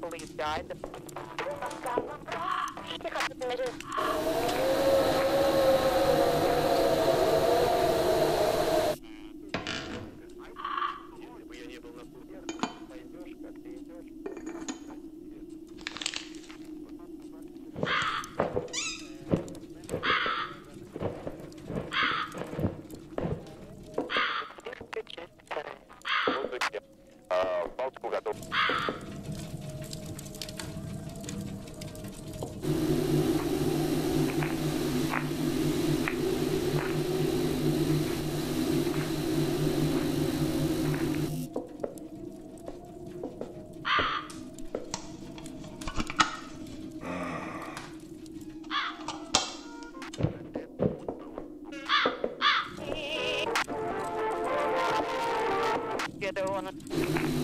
Police died. Если бы Get